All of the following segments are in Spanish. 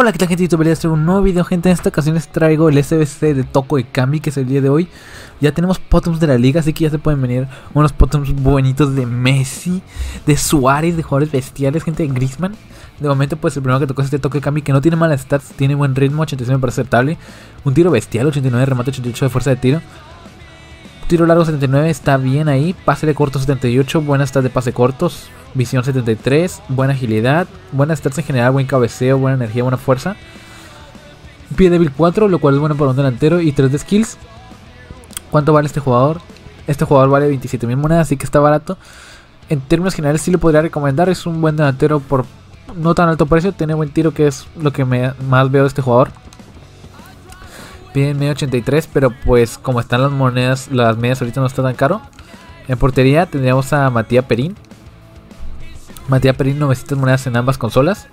Hola, ¿qué tal gente? YouTube, les traigo un nuevo video, gente. En esta ocasión les traigo el SBC de Toko y Kami, que es el día de hoy. Ya tenemos potums de la liga, así que ya se pueden venir unos potums buenitos de Messi, de Suárez, de jugadores bestiales, gente de Griezmann. De momento, pues el primero que tocó es este Toko y Kami, que no tiene malas stats, tiene buen ritmo, 89 me parece aceptable. Un tiro bestial, 89 de remate, 88 de fuerza de tiro. Tiro largo 79 está bien ahí. Pase de corto 78. Buenas stats de pase cortos. Visión 73. Buena agilidad. Buenas stats en general. Buen cabeceo. Buena energía. Buena fuerza. Pie débil 4. Lo cual es bueno para un delantero. Y 3 de skills. ¿Cuánto vale este jugador? Este jugador vale 27 mil monedas. Así que está barato. En términos generales sí lo podría recomendar. Es un buen delantero por no tan alto precio. Tiene buen tiro que es lo que más veo de este jugador. Piden medio 83, pero pues como están las monedas, las medias ahorita no está tan caro. En portería tendríamos a Matías Perín. Matías Perín 900 monedas en ambas consolas.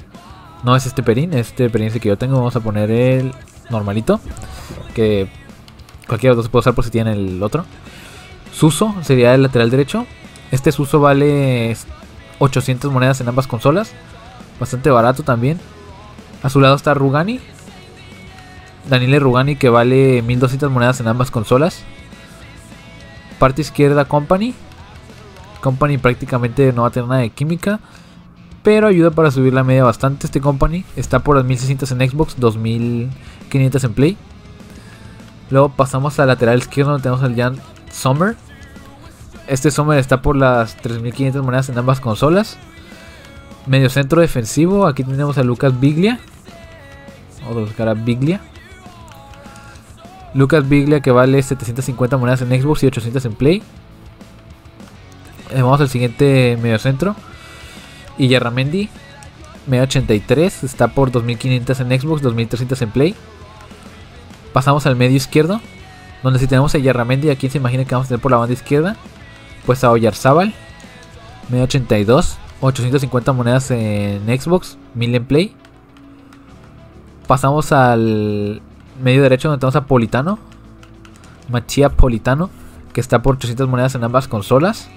No es este Perín, este Perín es el que yo tengo. Vamos a poner el normalito. Que cualquiera de los se puede usar por si tiene el otro. Suso sería el lateral derecho. Este Suso vale 800 monedas en ambas consolas. Bastante barato también. A su lado está Rugani, Daniele Rugani que vale 1200 monedas en ambas consolas. Parte izquierda Company. Company prácticamente no va a tener nada de química. Pero ayuda para subir la media bastante este Company. Está por las 1600 en Xbox, 2500 en Play. Luego pasamos al lateral izquierdo donde tenemos al Jan Sommer. Este Sommer está por las 3500 monedas en ambas consolas. Medio centro defensivo, aquí tenemos a Lucas Biglia. Vamos a buscar a Biglia. Lucas Biglia que vale 750 monedas en Xbox y 800 en Play. Eh, vamos al siguiente medio centro. Y Yarramendi, medio 83, está por 2500 en Xbox, 2300 en Play. Pasamos al medio izquierdo, donde si tenemos a Yarramendi, aquí se imagina que vamos a tener por la banda izquierda, pues a Oyarzábal, medio 82, 850 monedas en Xbox, 1000 en Play. Pasamos al medio derecho donde tenemos a Politano. Machia Politano. Que está por 800 monedas en ambas consolas.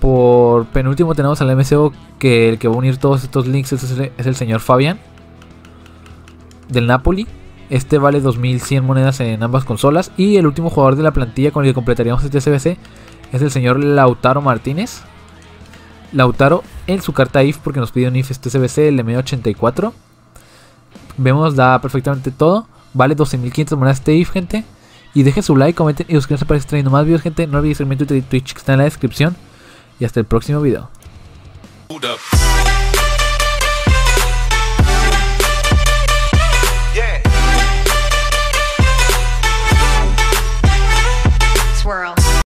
Por penúltimo tenemos al MCO que el que va a unir todos estos links es el, es el señor Fabian. Del Napoli. Este vale 2100 monedas en ambas consolas. Y el último jugador de la plantilla con el que completaríamos este SBC es el señor Lautaro Martínez. Lautaro en su carta IF porque nos pidió un IF este SBC, el M84. Vemos, da perfectamente todo. Vale 12.500 monedas if, gente. Y dejen su like, comenten y suscríbanse para estar más videos, gente. No olviden seguirme en Twitter y Twitch que está en la descripción. Y hasta el próximo video.